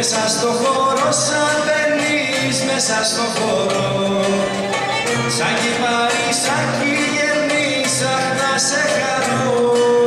μέσα στο χώρο σαν μπαίνεις μέσα στο χώρο. Σαν κυπαρίσακι σαν να σε χαρώ.